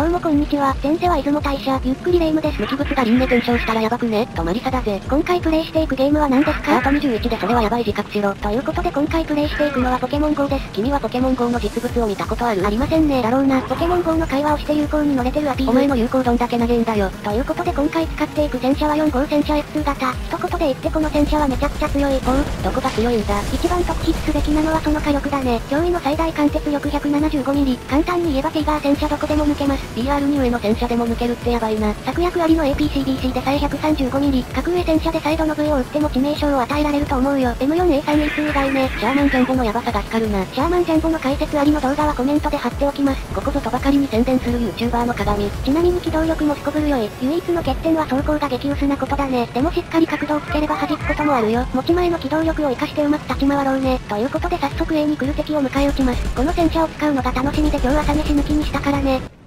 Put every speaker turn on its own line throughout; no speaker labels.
どうもこんにちは。前世は出雲大社、ゆっくりレ夢ムです。
無機物が輪廻転生したらやばくねとマリサだぜ。
今回プレイしていくゲームは何ですか？
パート21でそれはやばい自覚しろ。
ということで今回プレイしていくのはポケモン GO です。
君はポケモン GO の実物を見たことある
ありませんね。だろうな。ポケモン GO の会話をして有効に乗れてるアピール。
お前の有効どんだけ投げんだよ。
ということで今回使っていく戦車は4号戦車 F2 型。一言で言ってこの戦車はめちゃくちゃ強い。おう、
どこが強いんだ
一番特筆すべきなのはその火力だね。驚異の最大貫徹力 175mm。簡単に言えばティガー戦車どこでも抜けます。
PR に上の戦車でも抜けるってやばいな。
策略ありの APCDC でさえ 135mm。格上戦車でサイドの V を打っても致命傷を与えられると思うよ。M4A3E2 以外ね。
シャーマンジャンボのヤバさが光るな。
シャーマンジャンボの解説ありの動画はコメントで貼っておきます。
ここぞとばかりに宣伝する YouTuber の鏡。
ちなみに機動力もすこぶる良い。唯一の欠点は走行が激薄なことだね。でもしっかり角度をつければ弾くこともあるよ。持ち前の機動力を活かしてうまく立ち回ろうね。ということで早速 A に来る敵を迎え撃ちます。この戦車を使うのが楽しみで今日朝飯抜きにしたからね。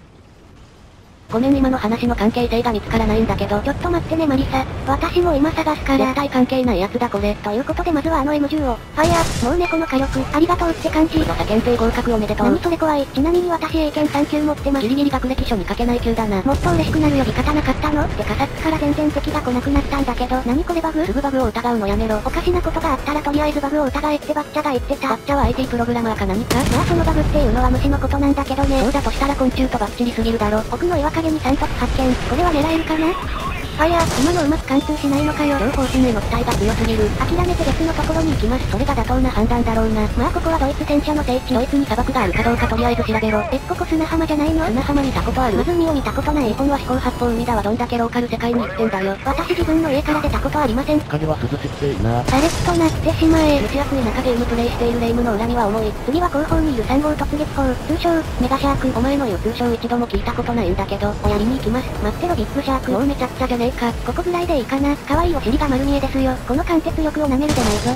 ごめん今の話の関係性が見つからないんだけど。
ちょっと待ってねマリサ。私も今探すから。
絶対関係ないやつだこれ。
ということでまずはあの M10 を。ファイヤー、もう猫の火力、ありがとうって感じ。
さ検定合格おめでとう。
何それ怖い。ちなみに私英検3級持ってます。
ギリギリ学歴書に書けない級だな。
もっと嬉しくなる呼び方なかったのってかさっきから全然敵が来なくなったんだけど、何これバグ
すぐバグを疑うのやめろ。
おかしなことがあったらとりあえずバグを疑えってバッチャが言ってた。
バッチャは IT プログラマーか何か
まあそのバグっていうのは虫のことなんだけどね。
そうだとしたら昆虫とバッチリすぎるだろ。
奥の岩陰に3突発見。これは狙えるかな？ファイヤー、今のうまく貫通しないのかよ。
情報心への期待が強すぎる。
諦めて別のところに行きます。
それが妥当な判断だろうな。
まあここはドイツ戦車の聖地。
ドイツに砂漠があるかどうかとりあえず調べろ。
え、ここ砂浜じゃないの
砂浜見たことある
湖を見たことない。
日本は四方八方海だはどんだけローカル世界に行ってんだよ。
私自分の家から出たことありません。
影は涼しくていいな。
パレットなってしまえ。
蒸し暑い中ゲームプレイしているレイムの恨みは重い。
次は後方にいる3号突撃砲。通称、メガシャーク。
お前の言う通称一度も聞いたことないんだけど、おやりに行きます。
待ってろビッグシャーク。
もうめちゃくちゃじゃねえか。
ここぐらいでいいかな。可愛いお尻が丸見えですよ。この貫徹力を舐めるでないぞ。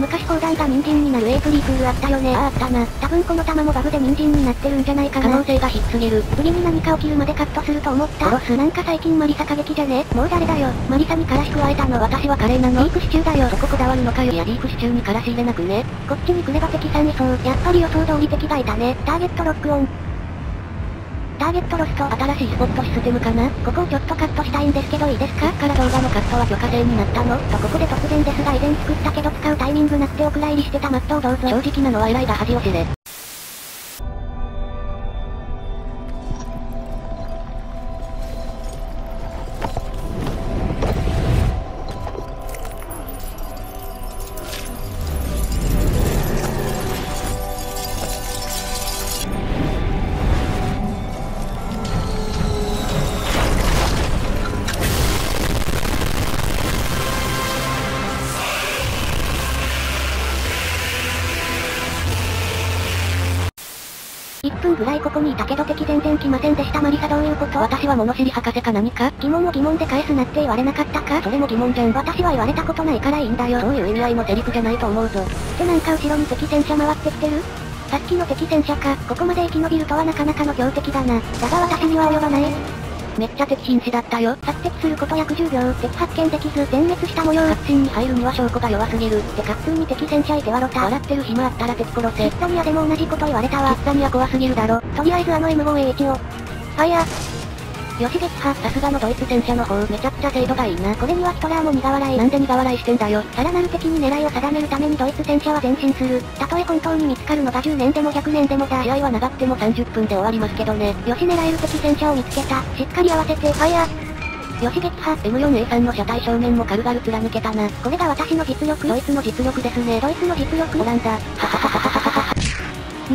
昔砲弾が人参になるエイプリルフールあったよね。
ああったな。
多分この弾もバグで人参になってるんじゃないかな。
可能性が低すぎる。
次に何か起きるまでカットすると思った
殺す。
なんか最近マリサ過激じゃね？もう誰だよ。マリサにからし加えたの
私はカレーなの
ビーフシチューだよ。
そここだわるのかよ。いやビーフシチューにからし入れなくね。
こっちに来れば敵さんいそう。やっぱり予想通り敵がいたね。ターゲットロックオン。ターゲットロスト。
新しいスポットシステムかな？
ここをちょっとカットしたいんですけどいいですか？
から動画のカットは許可制になったの？
とここで突然ですが以前作ったけど使うタイミングなってお蔵入りしてたマットをどうぞ。
正直なのは偉いが恥を知れ。
分ぐらいここにいたけど敵全然来ませんでしたマリサどういうこと
私は物知り博士か何か？
疑問を疑問で返すなって言われなかったか？
それも疑問じゃん。
私は言われたことないか？らいいんだよ。
そういう意味合いのセリフじゃないと思うぞ。
ってなんか後ろに敵戦車回ってきてる？さっきの敵戦車か、ここまで生き延びるとはなかなかの強敵だな。だが私には及ばない。
めっちゃ敵瀕死だったよ。
索敵すること約10秒。敵発見できず、全滅した模様。
カッチンに入るには証拠が弱すぎる。
ってカッツンに敵戦車いて笑った。
笑ってる暇あったら敵殺せ。
キッザニアでも同じこと言われたわ。
キッザニア怖すぎるだろ。
とりあえずあの M5A1 を。ファイヤー。よし撃破。
さすがのドイツ戦車の方、めちゃくちゃ精度がいいな。
これにはヒトラーも苦笑い。
なんで苦笑いしてんだよ。
さらなる敵に狙いを定めるためにドイツ戦車は前進する。たとえ本当に見つかるのが10年でも100年でもだ。
試合は長くても30分で終わりますけどね。
よし狙える敵戦車を見つけた。しっかり合わせて、ファイヤー。よし撃破。
M4A3 の車体正面も軽々貫けたな。
これが私の実力
ドイツの実力ですね。
ドイツの実力
オランダ。は。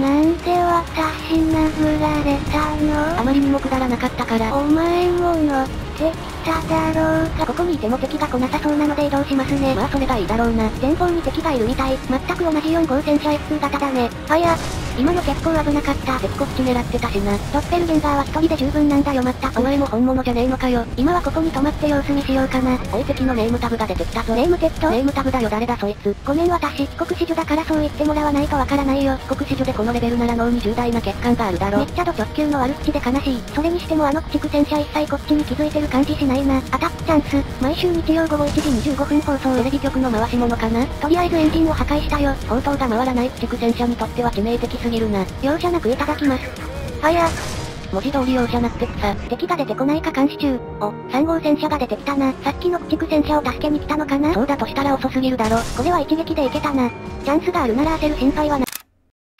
なんで私殴られたの？
あまりにもくだらなかったから。
お前も乗ってきただろうか？ここにいても敵が来なさそうなので移動しますね。
まあそれがいいだろうな。
前方に敵がいるみたい。全く同じ4号戦車 F2 型だね。ファイヤー。今の結構危なかった。
敵こっち狙ってたしな。
ドッペルゲンガーは一人で十分なんだよ全く。
お前も本物じゃねえのかよ。
今はここに泊まって様子見しようかな。
おい敵のネームタグが出てきたぞ。
ネームテッド？
ネームタグだよ誰だそいつ。
ごめん私、帰国子女だからそう言ってもらわないとわからないよ。
帰国子女でこのレベルなら脳に重大な欠陥があるだろ。
めっちゃド直球の悪口で悲しい。それにしてもあの駆逐戦車一切こっちに気づいてる感じしないな。アタックチャンス。毎週日曜午後1時25分放送。
テレビ局の回し物かな
とりあえずエンジンを破壊したよ。
砲塔が回らない駆逐戦車にとっては致命的すぎるな。
容赦なくいただきます。ファイヤー。
文字通り容赦なくて草。
敵が出てこないか監視中。お、3号戦車が出てきたな。さっきの駆逐戦車を助けに来たのかな
そうだとしたら遅すぎるだろ。
これは一撃でいけたな。チャンスがあるなら焦る心配はな。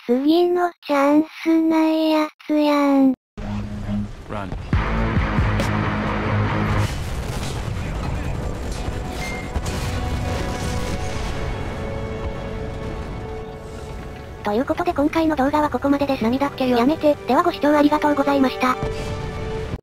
次のチャンスないやつやん。
Run.
ということで今回の動画はここまでです。
何だっけよ。
やめて。ではご視聴ありがとうございました。